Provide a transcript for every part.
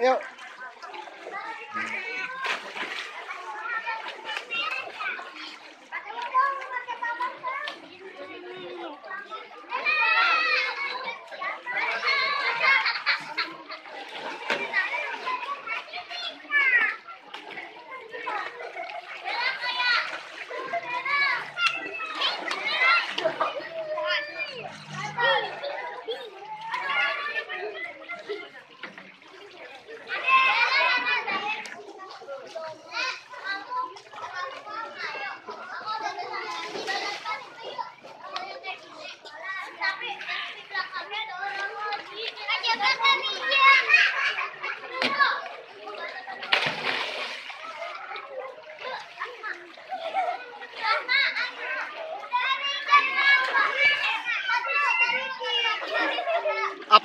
Ayo.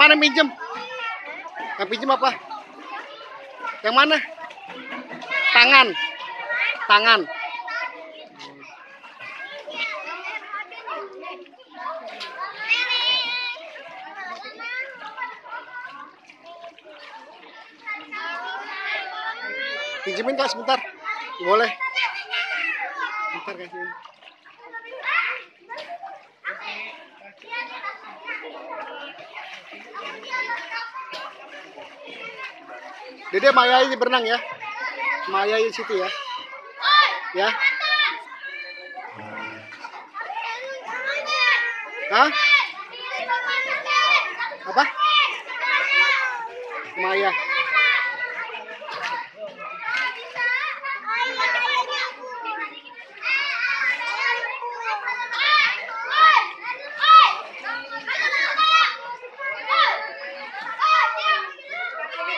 Mana minjem? Yang pinjem apa? Yang mana? Tangan. Tangan. Pinjemin kak sebentar. Boleh. Bentar kasih. Dede Maya ini berenang ya. Maya di situ ya. Ya. Hah? Apa? Maya.